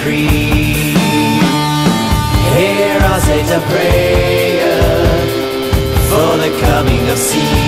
creed. Here I'll say a prayer for the coming of sea.